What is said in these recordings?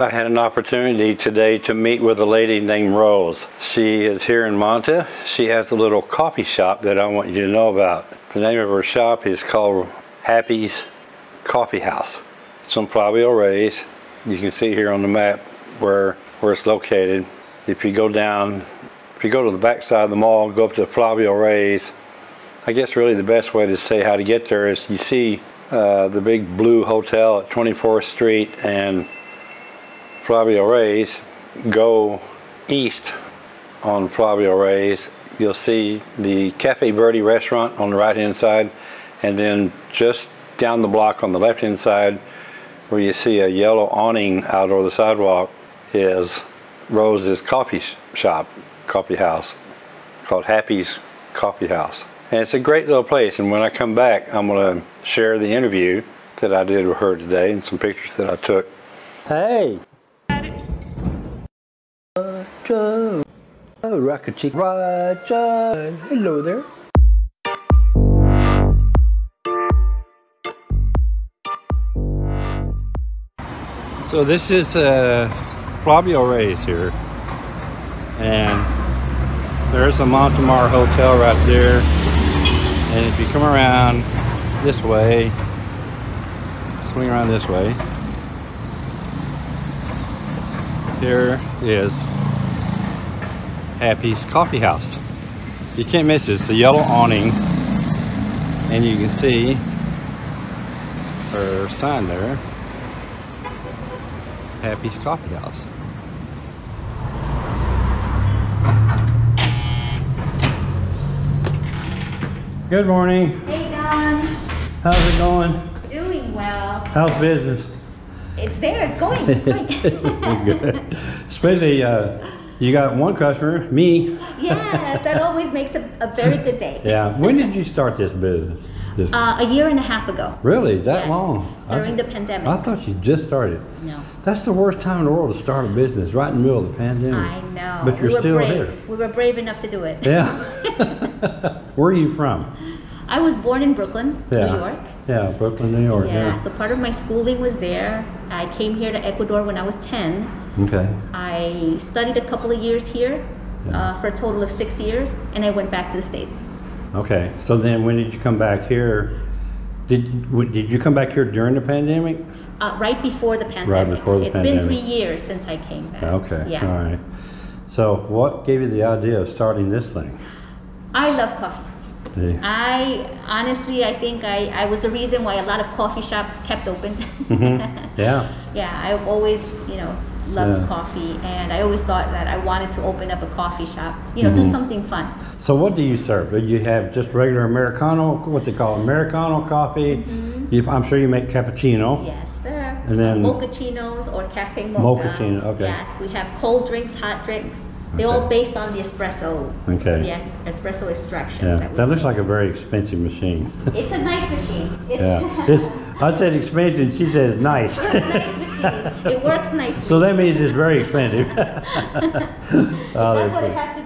I had an opportunity today to meet with a lady named Rose. She is here in Manta. She has a little coffee shop that I want you to know about. The name of her shop is called Happy's Coffee House. It's on Flavio Reyes. You can see here on the map where, where it's located. If you go down, if you go to the back side of the mall, go up to Flavio Reyes, I guess really the best way to say how to get there is you see uh, the big blue hotel at 24th Street and Flavio Reyes, go east on Flavio Reyes, you'll see the Cafe Verde restaurant on the right hand side, and then just down the block on the left hand side, where you see a yellow awning out over the sidewalk, is Rose's coffee shop, coffee house, called Happy's Coffee House. And it's a great little place, and when I come back, I'm going to share the interview that I did with her today and some pictures that I took. Hey! Roger. Oh, Rocket Chick. Roger. Hello there. So this is uh, Flavio Reyes here. And there's a Montemar Hotel right there. And if you come around this way, swing around this way, there is Happy's Coffee House. You can't miss it. It's the yellow awning. And you can see her sign there. Happy's Coffee House. Good morning. Hey Don, How's it going? doing well. How's business? It's there, it's going, it's going. Good. Especially, uh, you got one customer, me. yes, that always makes a, a very good day. Yeah. When did you start this business? This, Uh, a year and a half ago. really? That yes, long? During I, the pandemic. I thought you just started. no. That's the worst time in the world to start a business, right in the middle of the pandemic. I know. But you're we still brave. here. We were brave enough to do it. Yeah. Where are you from? I was born in Brooklyn, Yeah. New York. Yeah, Brooklyn, New York. Yeah, Yeah. so part of my schooling was there. I came here to Ecuador when I was 10. Okay. I studied a couple of years here Yeah. uh, for a total of six years, and I went back to the States. Okay. So then, when did you come back here? Did w- did you come back here during the pandemic? Uh, right before the pandemic. Right before the It's pandemic. It's been three years since I came back. Okay. Yeah. All right. So, what gave you the idea of starting this thing? I love coffee. I honestly, I think I, I was the reason why a lot of coffee shops kept open. Mhm. Yeah. yeah, I've always, you know, loved Yeah. coffee, and I always thought that I wanted to open up a coffee shop. You know, Mhm. do something fun. So, what do you serve? Do you have just regular Americano? What's it called? Americano coffee. Mm-hmm. You, I'm sure you make cappuccino. Yes, sir. And then- mochachinos or cafe mocha. Mochaccino, okay. Yes, we have cold drinks, hot drinks. They're all based on the espresso. Okay. The es- espresso extractions. Yeah. that That looks make. like a very expensive machine. It's a nice machine. It's, yeah. It's, I said expensive. She said nice. it's a nice machine. It works nicely. so that means it's very expensive. Oh, That's what good. it has to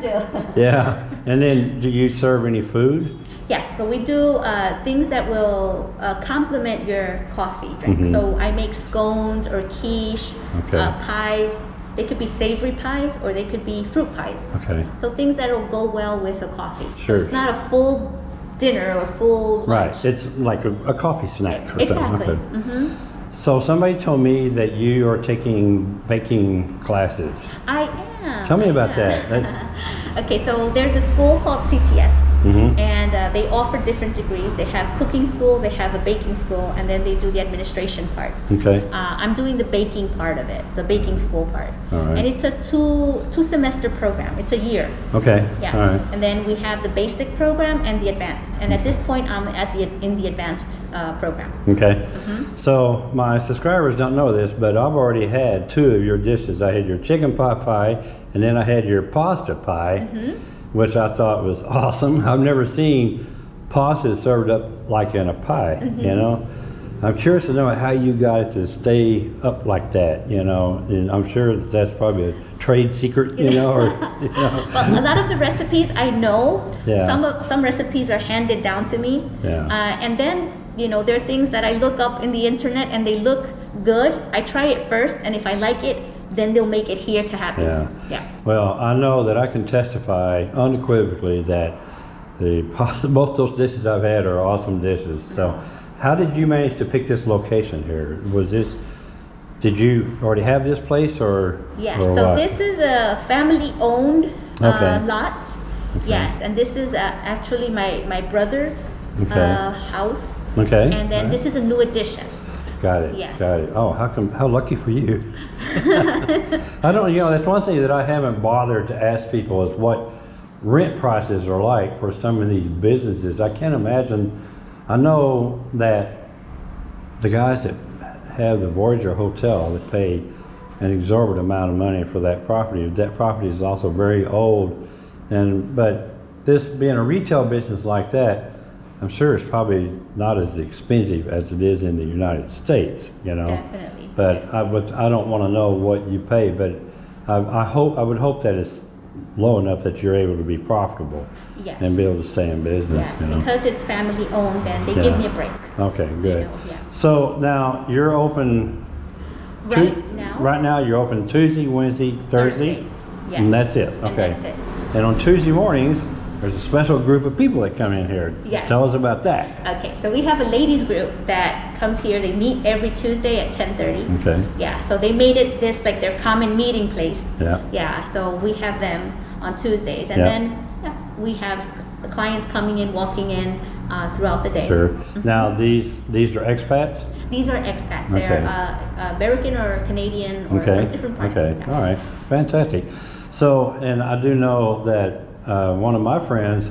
do. Yeah. And then, do you serve any food? Yes, so we do uh, things that will uh, complement your coffee drink. Mhm. So I make scones or quiche, Okay. uh, pies. They could be savory pies or they could be fruit pies. Okay. So things that will go well with a coffee. Sure. it's not a full dinner or full Right. lunch. It's like a, a coffee snack or exactly. something. Okay. hmm So somebody told me that you are taking baking classes. I am. Tell me about that. okay, so there's a school called CTS. Mhm. and uh, they offer different degrees. They have cooking school, they have a baking school, and then they do the administration part. Okay. Uh, I'm doing the baking part of it, the baking school part, All right. and it's a two two semester program. It's a year. Okay. Yeah. All right. And then we have the basic program and the advanced. And at this point, I'm at the in the advanced uh, program. Okay. Mm-hmm. So my subscribers don't know this, but I've already had two of your dishes. I had your chicken pot pie, and then I had your pasta pie, Mm-hmm. Which I thought was awesome. I've never seen pasta served up like in a pie. Mm-hmm. You know. I'm curious to know how you got it to stay up like that, you know, and I'm sure that that's probably a trade secret, you know, or, you know. Well, a lot of the recipes I know. Yeah. Some of some recipes are handed down to me. Yeah. Uh, and then you know there are things that I look up in the internet and they look good, I try it first, and if I like it, then they'll make it here to Happy's. Yeah. Yeah. Well, I know that I can testify unequivocally that the both those dishes I've had are awesome dishes. So, how did you manage to pick this location here? Was this did you already have this place or Yes, or so what? this is a family-owned Okay. uh, lot. Okay. Yes, and this is uh, actually my, my brother's Okay. uh, house. Okay. And then this is a new addition. Got it. Yes. Got it. Oh, how come? How lucky for you. I don't. You know, that's one thing that I haven't bothered to ask people is what rent prices are like for some of these businesses. I can't imagine. I know that the guys that have the Voyager Hotel that pay an exorbitant amount of money for that property. That property is also very old, and but this being a retail business like that, I'm sure it's probably not as expensive as it is in the United States. You know, Definitely. but I would I don't want to know what you pay, but I, I hope I would hope that it's low enough that you're able to be profitable Yes. and be able to stay in business. Yes, you know? because it's family-owned, and they Yeah. give me a break. Okay, good. know, yeah. So now you're open. Tu- Right now? Right now, you're open Tuesday, Wednesday, Thursday, Thursday, yes. and that's it. And Okay. that's it. And on Tuesday mornings, there's a special group of people that come in here. Yes. Tell us about that. Okay, so we have a ladies group that comes here. They meet every Tuesday at 10:30. Okay. Yeah, so they made it this like their common meeting place. Yeah. Yeah, so we have them on Tuesdays, and Yeah. then yeah, we have the clients coming in, walking in uh, throughout the day. Sure. Mm-hmm. Now these these are expats. These are expats. Okay. They're uh, American or Canadian or Okay. different parts. Okay. Yeah. All right. Fantastic. So, and I do know that uh, one of my friends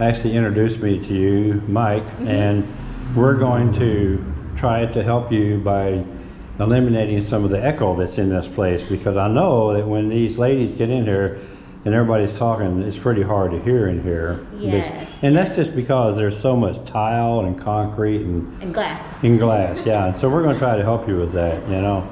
actually introduced me to you, Mike, Mm-hmm. and we're going to try to help you by eliminating some of the echo that's in this place because I know that when these ladies get in here and everybody's talking, it's pretty hard to hear in here. Yes. And that's just because there's so much tile and concrete and And glass. in glass, yeah. And so we're going to try to help you with that, you know.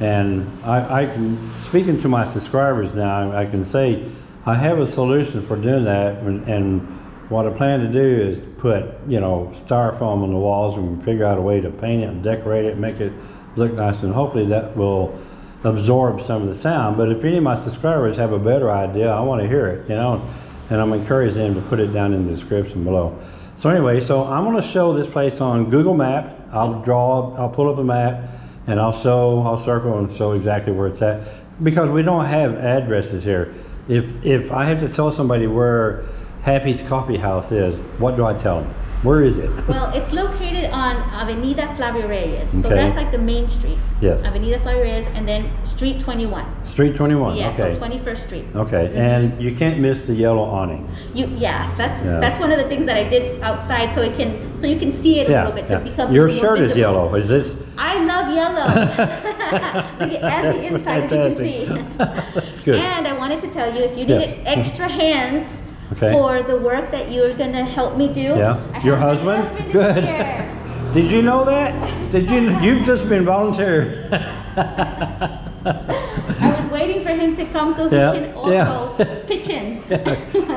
And I, I can, speaking to my subscribers now, I can say I have a solution for doing that. And, and what I plan to do is put, you know, styrofoam on the walls and figure out a way to paint it and decorate it, make it look nice, and hopefully that will absorb some of the sound. But if any of my subscribers have a better idea, I want to hear it, you know. And I'm encouraging them to put it down in the description below. So anyway, so I'm going to show this place on Google Map. I'll draw, I'll pull up a map, and I'll show, I'll circle and show exactly where it's at. Because we don't have addresses here. If if I have to tell somebody where Happy's Coffee House is, what do I tell them? Where is it? Well, it's located on Avenida Flavio Reyes. So Okay. that's like the main street. Yes. Avenida Flavio Reyes, and then Street 21. Street 21. Yeah, okay. so 21st Street. Okay, mm-hmm. and you can't miss the yellow awning. You yes, that's Yeah. that's one of the things that I did outside, so it can so you can see it a Yeah. little bit, so yeah. it becomes Your shirt is yellow. Is this? I love yellow. As the inside, as you can see. Good. And I wanted to tell you, if you Yes. needed extra hands Okay. for the work that you're gonna help me do, Yeah. Your husband? Husband Good. Here. Did you know that? Did you? You've just been volunteer. I was waiting for him to come so he Yeah, can also yeah. pitch in.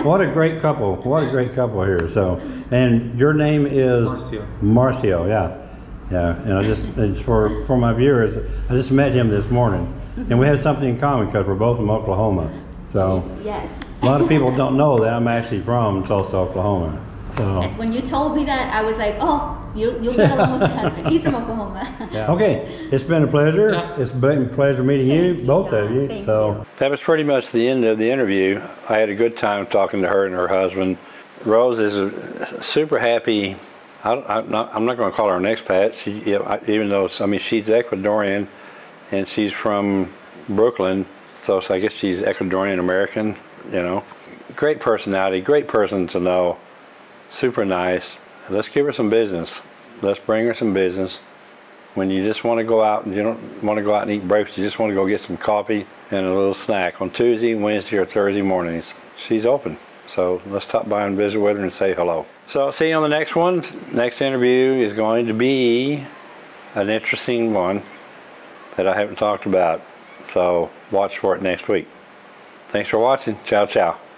what a great couple! What a great couple here. So, and your name is Marcio. Marcio, yeah, yeah. And I just it's for for my viewers, I just met him this morning, and we have something in common because we're both from Oklahoma. So Yes. a lot of people don't know that I'm actually from Tulsa, Oklahoma. So. Yes, When you told me that, I was like, oh, you, you'll get along with my husband. He's from Oklahoma. Yeah. Okay, it's been a pleasure. Yeah. It's been a pleasure meeting you, you, both of you. Thank so you. that was pretty much the end of the interview. I had a good time talking to her and her husband. Rose is a super happy. I, I'm not, I'm not going to call her an expat. She, you know, I- even though I mean she's Ecuadorian, and she's from Brooklyn, so, I guess she's Ecuadorian American. You know, great personality, great person to know. Super nice. Let's give her some business. Let's bring her some business when you just want to go out and you don't want to go out and eat breakfast, you just want to go get some coffee and a little snack on Tuesday, Wednesday, or Thursday mornings. She's open. So let's stop by and visit with her and say hello. So I'll see you on the next one. Next interview is going to be an interesting one that I haven't talked about. So watch for it next week. Thanks for watching. Ciao, ciao.